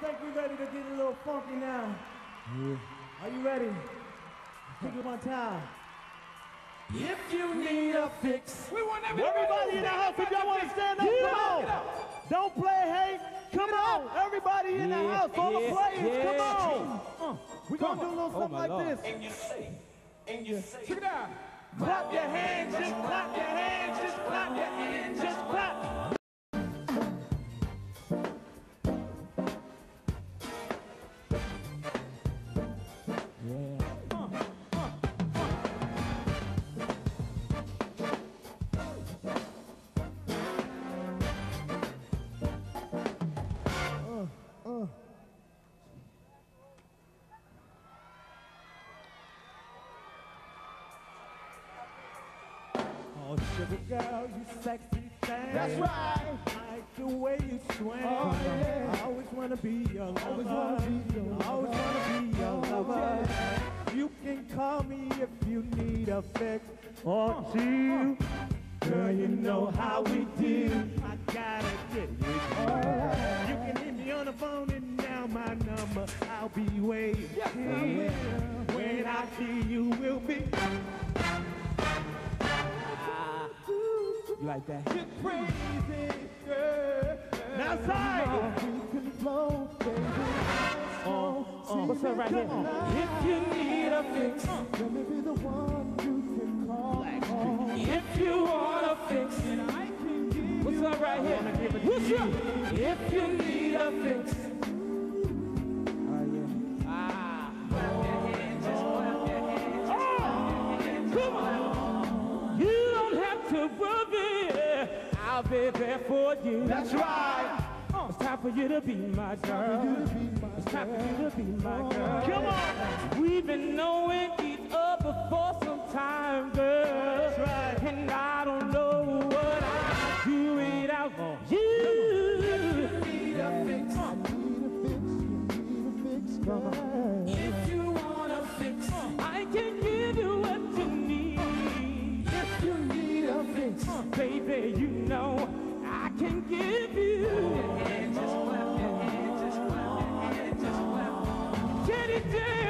think we're ready to get a little funky now. Are you ready? Take it one time. If you need a fix, We want everybody in the house, if y'all want to stand up, come on. Don't play hate. Come on, everybody in the house, all the players, come on. Uh, we gonna do a little something like this. And you say, and you say. Check it out. Clap your hands, just clap your hands, just clap your hands, just clap. Oh, sugar girl, you sexy thing. That's right. Like the way you swing. Oh, yeah. I always wanna be your lover. Always wanna be your I always wanna be your oh, lover. You can call me if you need a fix or two. Uh, uh, uh. Girl, you know how we do. I gotta get with you. Oh, you can hit me on the phone and now my number. I'll be waiting. Yes, I will. When I see you, we'll be. Like that? Get crazy, girl. Now, side. We can flow, baby. What's up right here? If you need a fix, Let me be the one you can call. if you want a fix, what's up right here? What's up? If you need a fix. I'll be there for you. That's right. Uh, it's time for you to be my girl. It's time for you to be my girl. Come on. We've been knowing each other for some time, girl. That's right. And I Get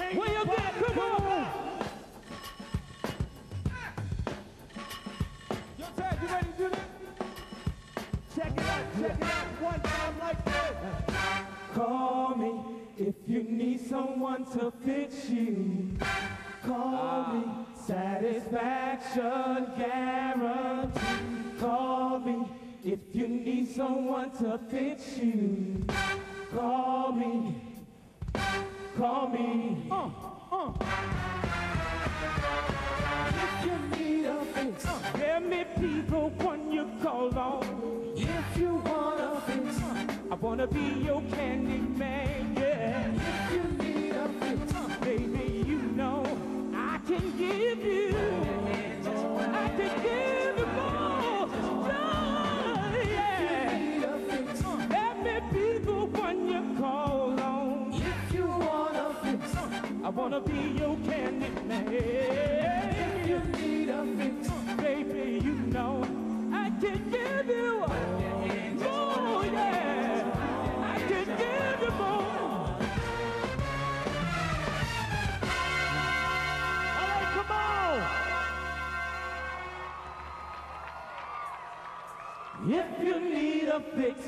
Where you get? Come on. Yo, Ted, you ready to do this? Check it out, check it out one time like this. Call me if you need someone to fix you. Call me, satisfaction guarantee. Call me if you need someone to fix you. Call me, call me. Uh, uh. If you need a fix, there may be the one you call on. If you want a fix, I wanna be your candy man, yeah. If you need a fix, baby, you know I can give you. I wanna be your candy man. If you need a fix, baby, you know I can give you. more. yeah, I can give you more. Come on. If you need a fix.